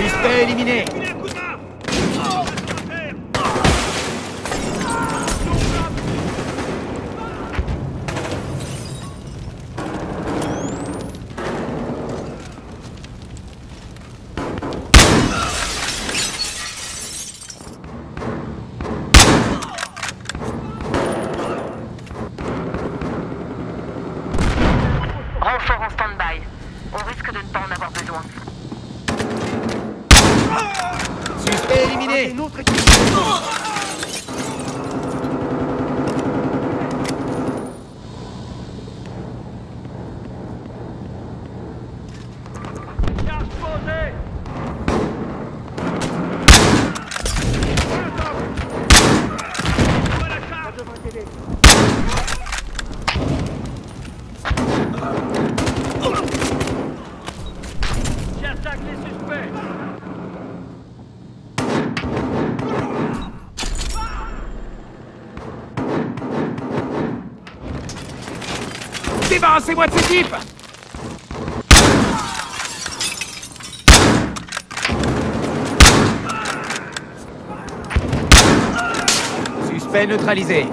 éliminé. Renfort en stand-by. On risque de ne pas en avoir besoin. Suspect éliminé. J'attaque les suspects Débarrassez-moi de ce type Suspect neutralisé.